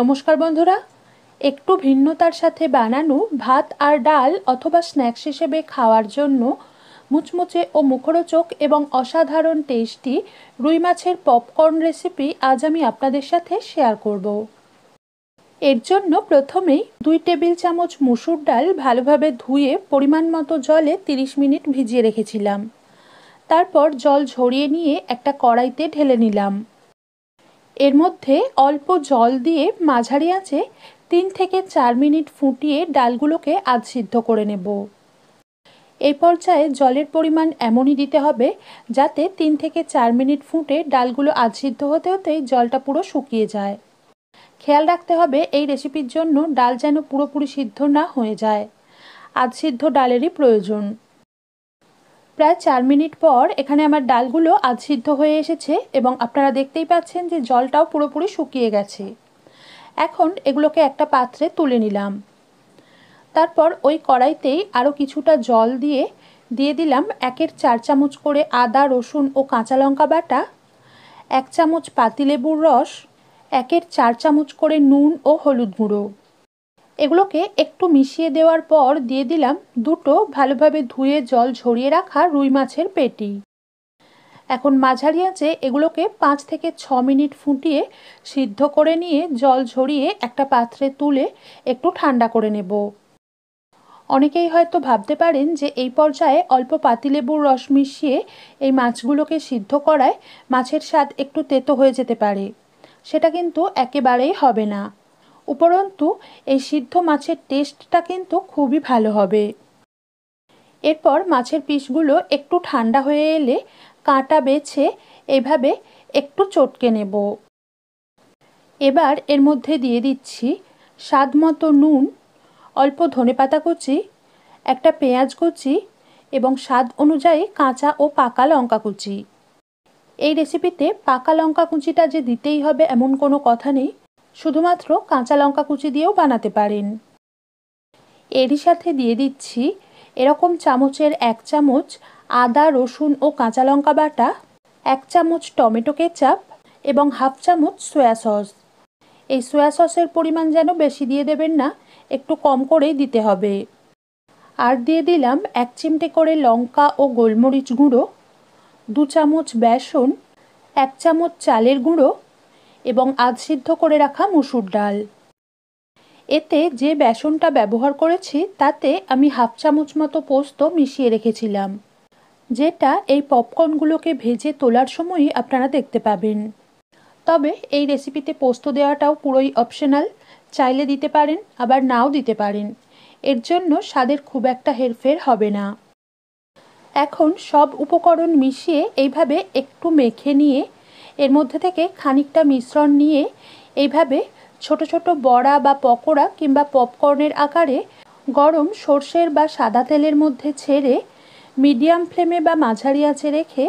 নমস্কার বন্ধুরা। একটু ভিন্নতার সাথে বানানো ভাত আর ডাল অথবা স্ন্যাক্স হিসেবে খাওয়ার জন্য মুচমুচে ও মুখরোচক এবং অসাধারণ টেস্টি রুই মাছের পপকর্ন রেসিপি আজ আমি আপনাদের সাথে শেয়ার করব। এর জন্য প্রথমেই দুই টেবিল চামচ মুসুর ডাল ভালোভাবে ধুয়ে পরিমাণ মতো জলে 30 মিনিট ভিজিয়ে রেখেছিলাম। তারপর জল ঝরিয়ে নিয়ে একটা কড়াইতে ঢেলে নিলাম। এর মধ্যে অল্প জল দিয়ে মাঝারি আঁচে তিন থেকে চার মিনিট ফুটিয়ে ডালগুলোকে আধ সিদ্ধ করে নেব। এই পর্যায়ে জলের পরিমাণ এমনই দিতে হবে যাতে তিন থেকে চার মিনিট ফুটে ডালগুলো আধ সিদ্ধ হতে হতেই জলটা পুরো শুকিয়ে যায়। খেয়াল রাখতে হবে এই রেসিপির জন্য ডাল যেন পুরোপুরি সিদ্ধ না হয়ে যায়। আধ সিদ্ধ ডালেরই প্রয়োজন। প্রায় চার মিনিট পর এখানে আমার ডালগুলো আধ সিদ্ধ হয়ে এসেছে এবং আপনারা দেখতেই পাচ্ছেন যে জলটাও পুরোপুরি শুকিয়ে গেছে। এখন এগুলোকে একটা পাত্রে তুলে নিলাম। তারপর ওই কড়াইতেই আরও কিছুটা জল দিয়ে দিয়ে দিলাম একের চার চামচ করে আদা, রসুন ও কাঁচা লঙ্কা বাটা, এক চামচ পাতিলেবুর রস, একের চার চামচ করে নুন ও হলুদ গুঁড়ো। এগুলোকে একটু মিশিয়ে দেওয়ার পর দিয়ে দিলাম দুটো ভালোভাবে ধুয়ে জল ঝরিয়ে রাখা রুই মাছের পেটি। এখন মাঝারি আঁচে এগুলোকে পাঁচ থেকে ছ মিনিট ফুটিয়ে সিদ্ধ করে নিয়ে জল ঝরিয়ে একটা পাত্রে তুলে একটু ঠান্ডা করে নেব। অনেকেই হয়তো ভাবতে পারেন যে এই পর্যায়ে অল্প পাতিলেবুর রস মিশিয়ে এই মাছগুলোকে সিদ্ধ করায় মাছের স্বাদ একটু তেতো হয়ে যেতে পারে। সেটা কিন্তু একেবারেই হবে না। উপরন্তু, এই সিদ্ধ মাছের টেস্টটা কিন্তু খুবই ভালো হবে। এরপর মাছের পিসগুলো একটু ঠান্ডা হয়ে এলে কাঁটা বেছে এভাবে একটু চটকে নেব। এবার এর মধ্যে দিয়ে দিচ্ছি স্বাদ মতো নুন, অল্প ধনেপাতা কুচি, একটা পেঁয়াজ কুচি এবং স্বাদ অনুযায়ী কাঁচা ও পাকা লঙ্কা কুচি। এই রেসিপিতে পাকা লঙ্কা কুচিটা যে দিতেই হবে এমন কোনো কথা নেই। শুধুমাত্র কাঁচা লঙ্কা কুচি দিয়েও বানাতে পারেন। এরই সাথে দিয়ে দিচ্ছি এরকম চামচের এক চামচ আদা, রসুন ও কাঁচা লঙ্কা বাটা, এক চামচ টমেটো কেচাপ এবং হাফ চামচ সয়া সস। এই সয়া সসের পরিমাণ যেন বেশি দিয়ে দেবেন না, একটু কম করেই দিতে হবে। আর দিয়ে দিলাম এক চিমটে করে লঙ্কা ও গোলমরিচ গুঁড়ো, দু চামচ বেসন, এক চামচ চালের গুঁড়ো এবং আধ সিদ্ধ করে রাখা মুসুর ডাল। এতে যে বেসনটা ব্যবহার করেছি, তাতে আমি হাফ চামচ মতো পোস্ত মিশিয়ে রেখেছিলাম, যেটা এই পপকর্নগুলোকে ভেজে তোলার সময়ই আপনারা দেখতে পাবেন। তবে এই রেসিপিতে পোস্ত দেওয়াটাও পুরোই অপশনাল। চাইলে দিতে পারেন, আবার নাও দিতে পারেন। এর জন্য স্বাদের খুব একটা হেরফের হবে না। এখন সব উপকরণ মিশিয়ে এইভাবে একটু মেখে নিয়ে এর মধ্যে থেকে খানিকটা মিশ্রণ নিয়ে এইভাবে ছোট ছোট বড়া বা পকোড়া কিংবা পপকর্নের আকারে গরম সর্ষের বা সাদা তেলের মধ্যে ছেড়ে মিডিয়াম ফ্লেমে বা মাঝারি আঁচে রেখে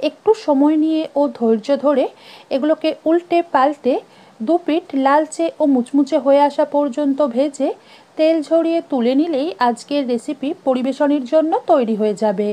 একটু সময় নিয়ে ও ধৈর্য ধরে এগুলোকে উল্টে পাল্টে দু পিঠ লালচে ও মুচমুচে হয়ে আসা পর্যন্ত ভেজে তেল ঝরিয়ে তুলে নিলেই আজকের রেসিপি পরিবেশনের জন্য তৈরি হয়ে যাবে।